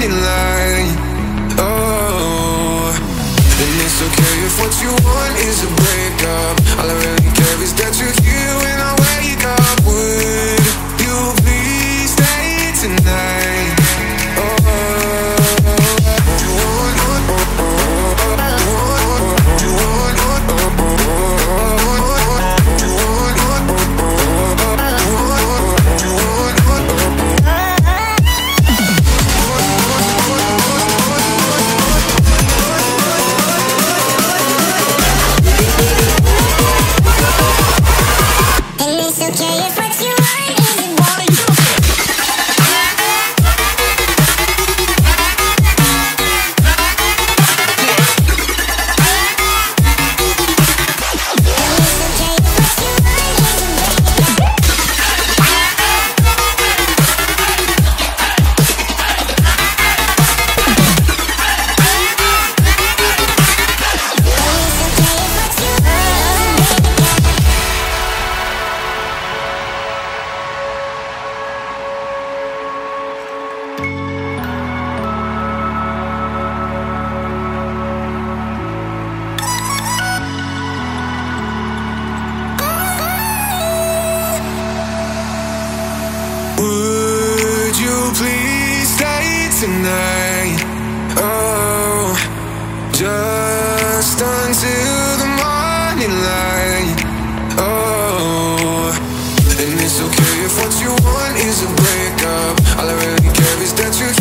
morning light. Oh, and it's okay if what you want is a breakup. tonight. Oh, just until the morning light. Oh, and it's okay if what you want is a breakup. All I really love is that you